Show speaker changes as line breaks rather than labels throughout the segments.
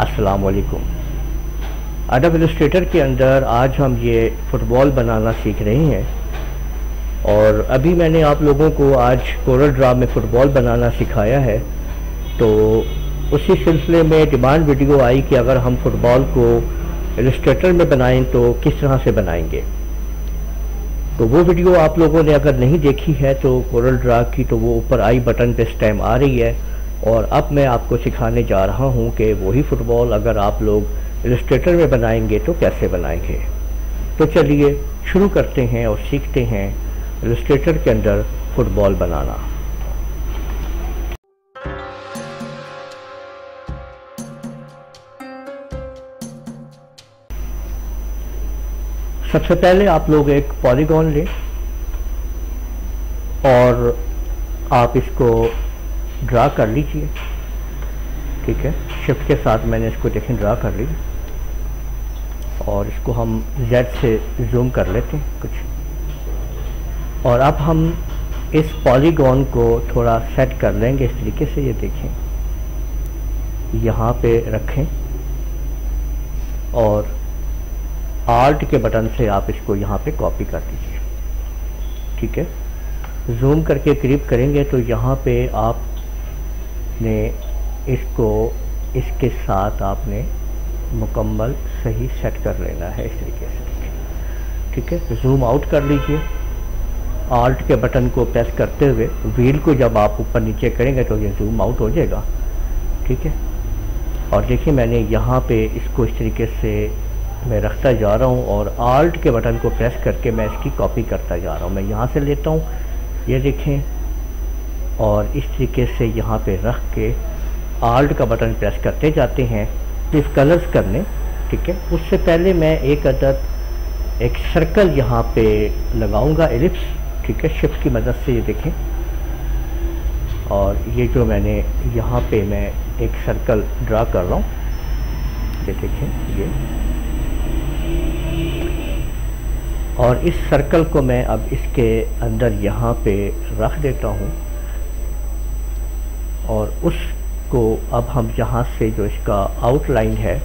अस्सलाम वालेकुम अडब इलस्ट्रेटर के अंदर आज हम ये फ़ुटबॉल बनाना सीख रहे हैं और अभी मैंने आप लोगों को आज कोरल ड्रा में फ़ुटबॉल बनाना सिखाया है तो उसी सिलसिले में डिमांड वीडियो आई कि अगर हम फ़ुटबॉल को इलस्ट्रेटर में बनाएँ तो किस तरह से बनाएँगे। तो वो वीडियो आप लोगों ने अगर नहीं देखी है तो कोरल ड्रा की तो वो ऊपर आई बटन पे स्टैम आ रही है। और अब मैं आपको सिखाने जा रहा हूँ कि वही फुटबॉल अगर आप लोग इलस्ट्रेटर में बनाएँगे तो कैसे बनाएँगे। तो चलिए शुरू करते हैं और सीखते हैं इलस्ट्रेटर के अंदर फुटबॉल बनाना। सबसे पहले आप लोग एक पॉलीगॉन लें और आप इसको ड्रा कर लीजिए। ठीक है? शिफ्ट के साथ मैंने इसको देखें, ड्रा कर ली। और इसको हम जेड से जूम कर लेते हैं कुछ। और अब हम इस पॉलीगॉन को थोड़ा सेट कर लेंगे, इस तरीके से ये देखें। यहाँ पे रखें। और आर्ट के बटन से आप इसको यहाँ पे कॉपी कर दीजिए। ठीक है? जूम करके करीब करेंगे तो यहाँ पे आपने इसको, इसके साथ आपने मुकम्मल सही सेट कर लेना है इस तरीके से। ठीक है? जूम आउट कर लीजिए। आल्ट के बटन को प्रेस करते हुए व्हील को जब आप ऊपर नीचे करेंगे तो ये जूम आउट हो जाएगा। ठीक है? और देखिए मैंने यहाँ पे इसको इस तरीके से मैं रखता जा रहा हूँ और आल्ट के बटन को प्रेस करके मैं इसकी कॉपी करता जा रहा हूँ। मैं यहाँ से लेता हूँ। ये देखें। और इस तरीके से यहाँ पे रख के आल्ट का बटन प्रेस करते जाते हैं। सिर्फ़ कलर्स करने, ठीक है? उससे पहले मैं एक अदद, एक सर्कल यहाँ पे लगाऊँगा एलिप्स ठीक है? शिफ्ट की मदद से ये देखें। और ये जो मैंने यहाँ पे मैं एक सर्कल ड्रा कर रहा हूँ, ये देखें, ये। और इस सर्कल को मैं अब इसके अंदर यहाँ पे रख देता हूँ। और उसको अब हम यहाँ से जो इसका आउटलाइन है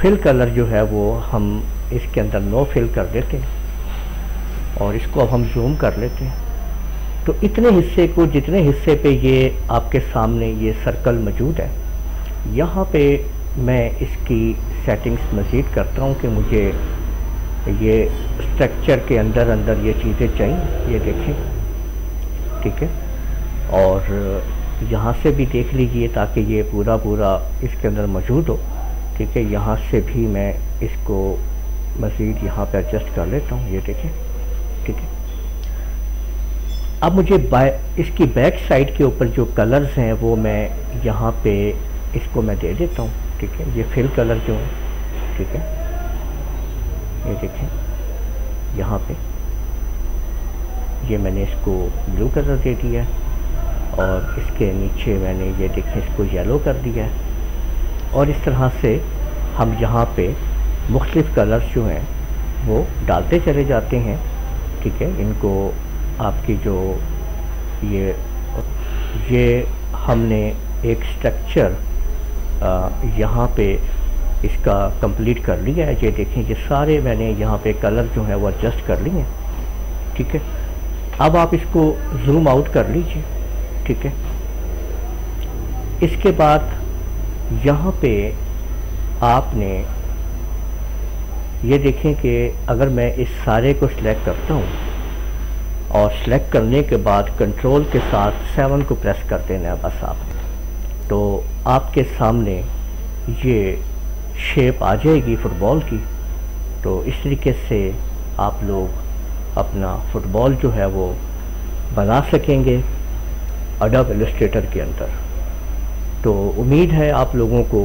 फिल कलर जो है वो हम इसके अंदर नो फिल कर देते हैं। और इसको अब हम जूम कर लेते हैं। तो इतने हिस्से को जितने हिस्से पे ये आपके सामने ये सर्कल मौजूद है, यहाँ पे मैं इसकी सेटिंग्स मज़ीद करता हूँ कि मुझे ये स्ट्रक्चर के अंदर अंदर ये चीज़ें चाहिए, ये देखें। ठीक है? और यहाँ से भी देख लीजिए ताकि ये पूरा पूरा इसके अंदर मौजूद हो। ठीक है, यहाँ से भी मैं इसको मज़ीद यहाँ पे एडजस्ट कर लेता हूँ। ये देखें ठीक है। अब मुझे इसकी बैक साइड के ऊपर जो कलर्स हैं वो मैं यहाँ पे इसको मैं दे देता हूँ। ठीक है, ये फिल कलर जो है, ठीक है। ये देखें, यहाँ पे ये मैंने इसको ब्लू कलर दे दिया है। और इसके नीचे मैंने ये देखें, इसको येलो कर दिया है। और इस तरह से हम यहाँ पे मुख्तलिफ़ कलर्स जो हैं, वो डालते चले जाते हैं। ठीक है? इनको आपकी जो ये ये हमने एक स्ट्रक्चर यहाँ पे इसका कंप्लीट कर लिया है। ये देखें, ये सारे मैंने यहाँ पे कलर जो है, वो एडजस्ट कर लिए हैं। ठीक है? अब आप इसको जूम आउट कर लीजिए। ठीक है? इसके बाद यहाँ पे आपने ये देखें कि अगर मैं इस सारे को सिलेक्ट करता हूँ और सिलेक्ट करने के बाद कंट्रोल के साथ सेवन को प्रेस कर देना है बस आप तो आपके सामने ये शेप आ जाएगी फ़ुटबॉल की। तो इस तरीके से आप लोग अपना फ़ुटबॉल जो है वो बना सकेंगे। अडब एलिस्ट्रेटर के अंदर। तो उम्मीद है आप लोगों को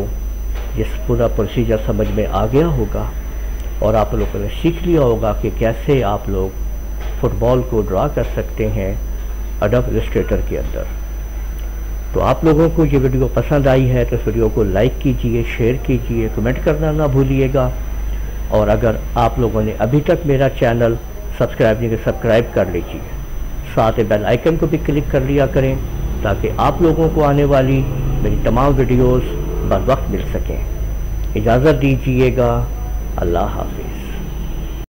ये पूरा प्रोसीजर समझ में आ गया होगा और आप लोगों ने सीख लिया होगा कि कैसे आप लोग फ़ुटबॉल को ड्रा कर सकते हैं अडब इलस्ट्रेटर के अंदर। तो आप लोगों को ये वीडियो पसंद आई है तो इस वीडियो को लाइक कीजिए शेयर कीजिए कमेंट करना ना भूलिएगा। और अगर आप लोगों ने अभी तक मेरा चैनल सब्सक्राइब नहीं कर सब्सक्राइब कर लीजिए। साथ ही बेल आइकन को भी क्लिक कर लिया करें ताकि आप लोगों को आने वाली मेरी तमाम वीडियोस बर वक्त मिल सकें। इजाज़त दीजिएगा। अल्लाह हाफिज़।